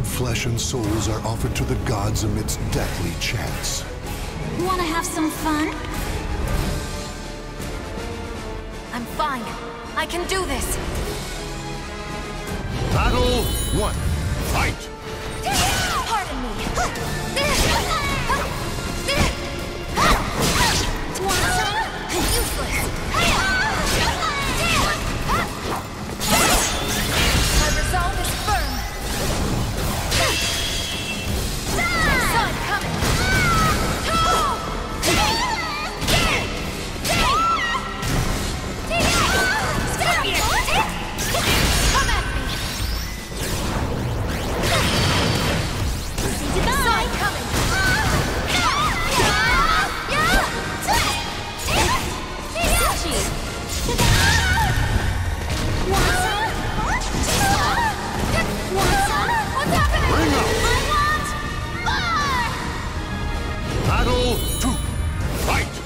flesh and souls are offered to the gods amidst deathly chants. Wanna have some fun? I'm fine. I can do this. Battle one. Fight! Fight!